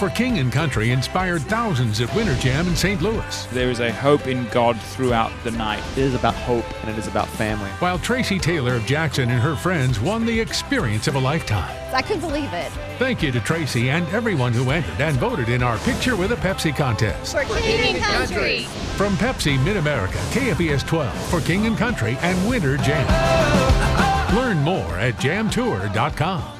for King and Country inspired thousands at Winter Jam in St. Louis. There is a hope in God throughout the night. It is about hope and it is about family. While Tracy Taylor of Jackson and her friends won the experience of a lifetime. I couldn't believe it. Thank you to Tracy and everyone who entered and voted in our Picture with a Pepsi contest. For King and Country. From Pepsi Mid America, KFVS 12 for King and Country and Winter Jam. Learn more at jamtour.com.